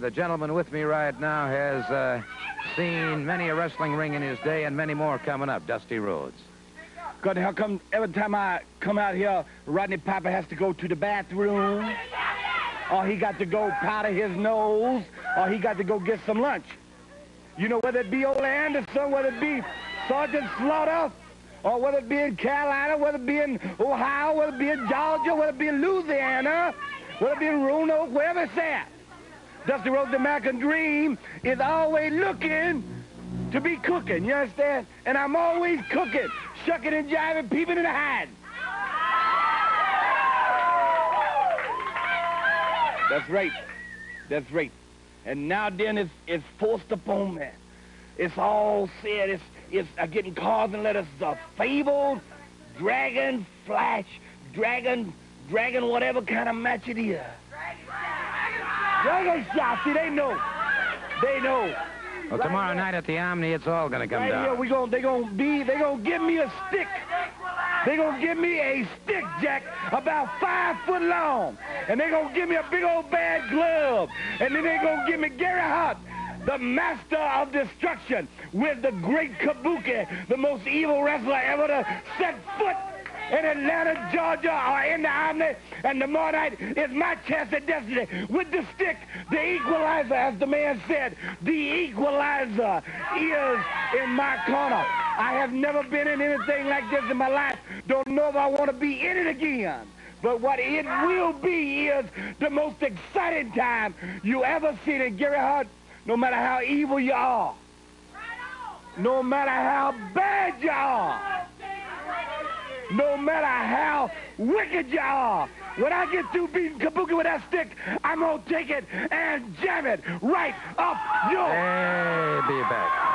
The gentleman with me right now has uh, seen many a wrestling ring in his day and many more coming up. Dusty Rhodes. God, how come every time I come out here, Roddy Piper has to go to the bathroom? Or he got to go powder his nose? Or he got to go get some lunch? You know, whether it be Ole Anderson, whether it be Sergeant Slaughter, or whether it be in Carolina, whether it be in Ohio, whether it be in Georgia, whether it be in Louisiana, whether it be in Roanoke, wherever it's at. Dusty Rhodes, the American Dream, is always looking to be cooking, you understand? And I'm always cooking, shucking and jiving, peeping and hiding. That's right. That's right. And now then it's, it's forced upon me. It's all said. It's, it's uh, getting cards and letters. Uh, fabled, dragon, flash, dragon, dragon, whatever kind of match it is. Shot. See, they know. They know. Well, Right tomorrow night at the Omni, it's all going to come Right down. here, we gonna, they gonna be, they gonna give me a stick. They're gonna give me a stick, Jack, about five foot long. And they're gonna give me a big old bad glove. And then they're gonna give me Gary Hart, the master of destruction, with the great Kabuki, the most evil wrestler ever to set foot in Atlanta, Georgia, or in the Omni. And tomorrow night is my chance at destiny with the stick, the equalizer, as the man said. The equalizer is in my corner. I have never been in anything like this in my life. Don't know if I want to be in it again. But what it will be is the most exciting time you ever seen in Gary Hart, no matter how evil you are, no matter how bad you are, no matter how wicked you are, when I get through beating Kabuki with that stick, I'm going to take it and jam it right up your... Hey,